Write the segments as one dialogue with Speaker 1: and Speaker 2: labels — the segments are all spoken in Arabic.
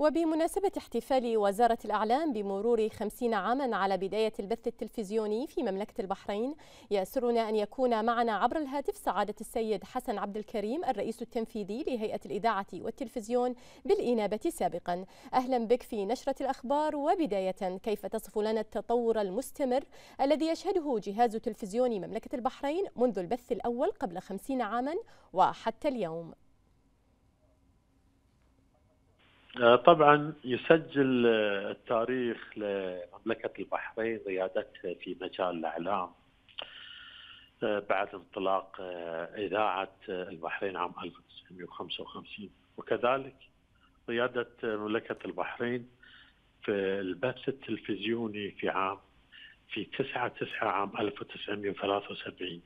Speaker 1: وبمناسبة احتفال وزارة الأعلام بمرور خمسين عاما على بداية البث التلفزيوني في مملكة البحرين يسرنا أن يكون معنا عبر الهاتف سعادة السيد حسن عبد الكريم الرئيس التنفيذي لهيئة الإذاعة والتلفزيون بالإنابة سابقا. أهلا بك في نشرة الأخبار. وبداية كيف تصف لنا التطور المستمر الذي يشهده جهاز تلفزيون مملكة البحرين منذ البث الأول قبل خمسين عاما وحتى اليوم؟
Speaker 2: طبعا يسجل آه، التاريخ لمملكة البحرين ريادتها في مجال الإعلام آه، بعد انطلاق إذاعة البحرين عام 1955 وكذلك ريادة مملكة البحرين في البث التلفزيوني في عام في 9 9 عام 1973 نعم.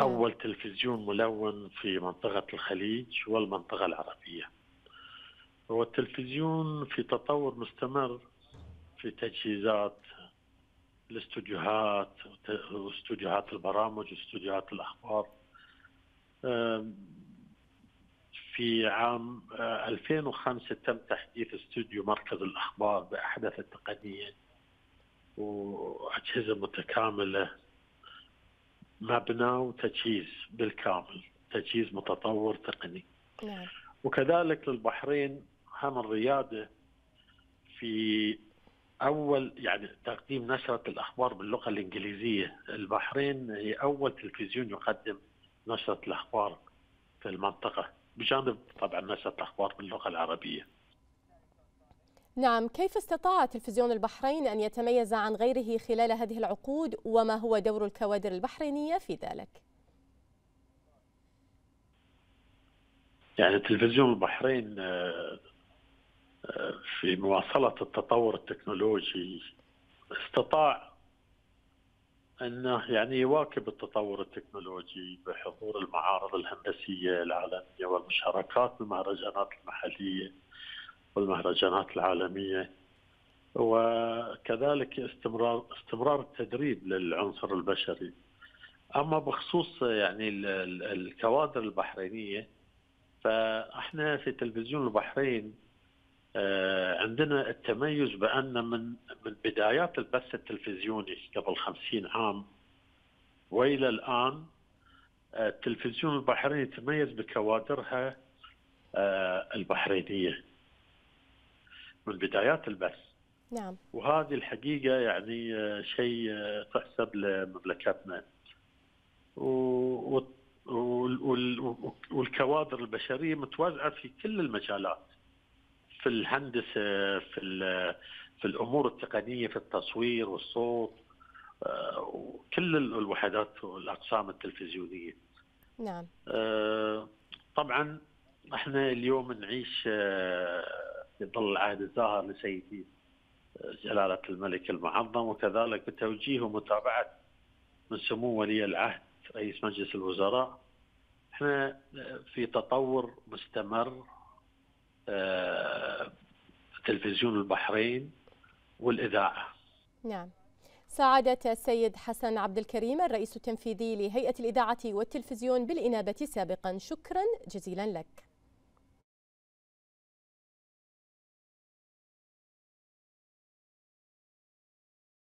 Speaker 2: أول تلفزيون ملون في منطقة الخليج والمنطقة العربية. هو التلفزيون في تطور مستمر في تجهيزات الاستوديوهات واستوديوهات البرامج واستوديوهات الأخبار. في عام 2005 تم تحديث استوديو مركز الأخبار بأحدث التقنية وأجهزة متكاملة. مبنى وتجهيز بالكامل تجهيز متطور تقني. نعم. وكذلك للبحرين هم الريادة في أول يعني تقديم نشرة الأخبار باللغة الإنجليزية. البحرين هي أول تلفزيون يقدم نشرة الأخبار في المنطقة بجانب طبعا نشرة الأخبار باللغة العربية.
Speaker 1: نعم كيف استطاع تلفزيون البحرين أن يتميز عن غيره خلال هذه العقود وما هو دور الكوادر البحرينية في ذلك؟
Speaker 2: يعني تلفزيون البحرين آه، آه، في مواصلة التطور التكنولوجي استطاع أنه يعني يواكب التطور التكنولوجي بحضور المعارض الهندسية العالمية والمشاركات بالمهرجانات المحلية والمهرجانات العالمية. وكذلك استمرار استمرار التدريب للعنصر البشري. أما بخصوص يعني الكوادر البحرينية فإحنا في تلفزيون البحرين آه، عندنا التميز بأن من من بدايات البث التلفزيوني قبل خمسين عام وإلى الآن آه، التلفزيون البحريني يتميز بكوادرها آه، البحرينية. من بدايات البث
Speaker 1: نعم.
Speaker 2: وهذه الحقيقة يعني آه، شيء آه، تحسب لمملكتنا والكوادر البشرية متوزعة في كل المجالات في الهندسة في في الأمور التقنية في التصوير والصوت آه، وكل الوحدات والأقسام التلفزيونية.
Speaker 1: نعم.
Speaker 2: طبعا إحنا اليوم نعيش في ظل العهد الزاهر لسيدي جلالة الملك المعظم وكذلك بتوجيه ومتابعة من سمو ولي العهد رئيس مجلس الوزراء. إحنا في تطور مستمر آه، تلفزيون البحرين والإذاعة.
Speaker 1: نعم. سعادة السيد حسن عبد الكريم الرئيس التنفيذي لهيئة الإذاعة والتلفزيون بالإنابة سابقا. شكرا جزيلا لك.